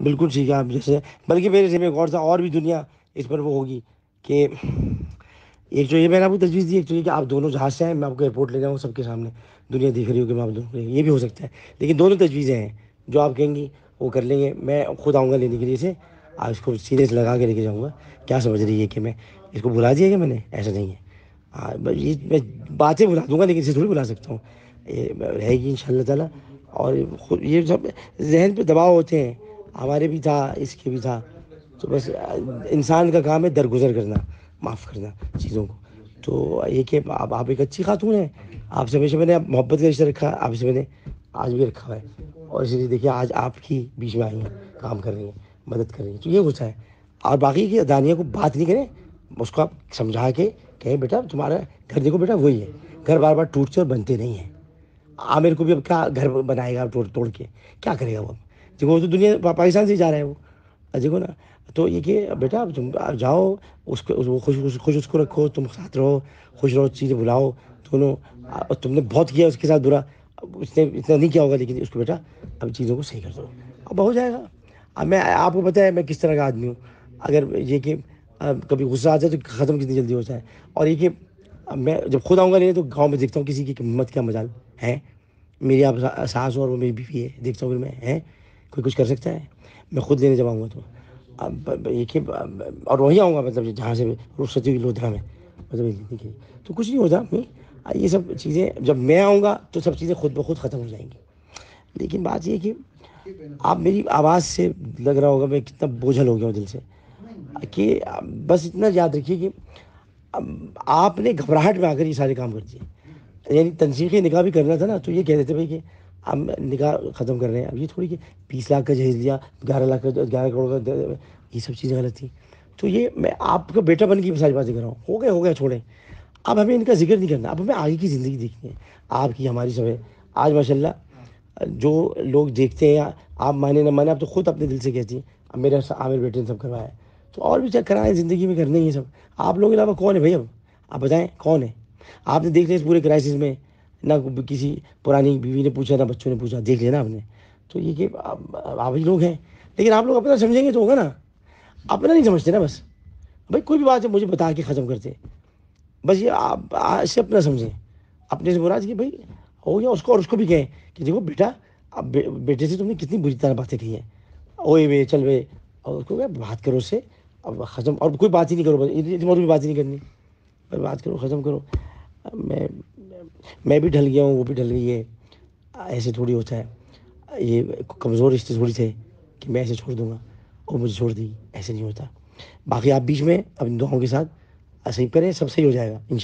बिल्कुल ठीक है आप जैसे, बल्कि मेरे से एक गौर था और भी दुनिया इस पर वो होगी कि एक तो ये मैंने आपको तजवीज़ दी, एक तो ये कि आप दोनों जहाज़ से आए मैं आपको एयरपोर्ट ले जाऊँ सबके सामने। दुनिया दिख रही हो कि मैं आप दोनों ये भी हो सकता है। लेकिन दोनों तजवीज़ें हैं, जो आप कहेंगी, वो कर लेंगे। मैं खुद आऊँगा लेने के लिए इसे, आप इसको सीधे से लगा के लेके जाऊँगा। क्या समझ रही है कि मैं, इसको बुला दिया कि मैंने? ऐसा नहीं है। हाँ ये, मैं बातें बुला दूँगा, लेकिन इसे थोड़ी बुला सकता हूँ। रहेगी इन ताला, और ये सब, जहन पे दबाव होते हैं। हमारे भी था, इसके भी था। तो बस, इंसान का काम है दरगुजर करना, माफ़ करना चीज़ों को। तो ये कि आप आप एक अच्छी खातून हैं। आपसे हमेशा मैंने मोहब्बत का रिश्ता रखा आपसे मैंने आज भी रखा है। और इसलिए देखिए, आज आपकी बीच में आई हैं, काम कर रही हैं, मदद कर रही हैं। तो ये होता है। और बाकी की दानिया को बात नहीं करें, उसको आप समझा के कहें, बेटा, तुम्हारा घर देखो बेटा, वही है। घर बार बार टूटते और बनते नहीं हैं। आमिर को भी अब क्या घर बनाएगा तोड़ तोड़ के? क्या करेगा वो देखो, वो तो दुनिया पाकिस्तान से जा रहा है वो। देखो ना तो ये कि बेटा तुम जाओ, उसको उसको खुश खुश खुश उसको रखो, तुम साथ रहो, खुश रहो, चीज़ें बुलाओ, दोनों और तुमने बहुत किया उसके साथ बुरा उसने इतना नहीं किया होगा, लेकिन उसको बेटा, अब चीज़ों को सही कर दो। अब हो जाएगा। अब मैं, आपको पता है, मैं किस तरह का आदमी हूँ। अगर ये कि कभी गुस्सा आ जाए तो ख़त्म कितनी जल्दी होता है और ये कि मैं जब खुद आऊँगा नहीं तो गाँव में देखता हूँ किसी की हिम्मत क्या मजाल है। मेरी आप सास और वो मेरी बीवी है, देखता हूँ फिर मैं है। कोई कुछ कर सकता है? मैं खुद लेने जब आऊँगा तो। अब ये कि और वहीं आऊँगा मतलब जहाँ से रुखसती हुई लोधरा में। मतलब तो कुछ नहीं होता ये सब चीज़ें, जब मैं आऊँगा तो सब चीज़ें खुद ब खुद ख़त्म हो जाएँगी। लेकिन बात ये कि आप मेरी आवाज़ से लग रहा होगा मैं कितना बोझल हो गया हूँ दिल से। कि बस इतना याद रखिए कि आपने घबराहट में आकर ये सारे काम कर दिए। यानी तनसीखी निकाह भी करना था ना तो ये कह देते भाई कि हम निकाह ख़त्म कर रहे हैं। अब ये थोड़ी कि बीस लाख का जहेज लिया, ग्यारह लाख का, ग्यारह करोड़ का ये सब चीज़ें गलत थी। तो ये मैं आपका बेटा बन की सारी बातें कर रहा हूँ। हो गया हो गया, छोड़ें। अब हमें इनका ज़िक्र नहीं करना। अब हमें आगे की ज़िंदगी देखनी है। आपकी, हमारी सब है। आज माशाल्लाह, जो लोग देखते हैं, आप माने ना माने आप तो खुद अपने दिल से कहती हैं, अब मेरे आमिर बेटे ने सब करवाया तो और भी चेक कराएँ, ज़िंदगी में करने ही सब। आप लोगों के अलावा कौन है भाई अब? आप बताएँ, कौन है? आपने देख लिया इस पूरे क्राइसिस में। ना किसी पुरानी बीवी ने पूछा ना बच्चों ने पूछा देख लिया ना आपने। तो ये कि आप ही लोग हैं। लेकिन आप लोग अपना समझेंगे तो होगा ना। अपना नहीं समझते ना बस। भाई कोई भी बात है मुझे बता के ख़त्म करते। बस ये आप ऐसे अपना समझें। अपने से बोला कि भाई हो गया उसको और उसको भी कहें कि देखो बेटा अब बे, बेटे से तुमने कितनी बुरी तरह बातें की हैं। ओए वे चल वे। और उसको क्या बात करो उससे। अब ख़त्म और कोई बात ही नहीं करो बस। और भी बात ही नहीं करनी। पर बात करो ख़त्म करो। मैं मैं भी ढल गया हूँ, वो भी ढल गई है। ऐसे थोड़ी होता है। ये कमज़ोर रिश्ते थोड़ी थे कि मैं ऐसे छोड़ दूँगा और मुझे छोड़ दी। ऐसे नहीं होता। बाकी आप बीच में अपनी दुआओं के साथ ऐसे ही करें, सब सही हो जाएगा इन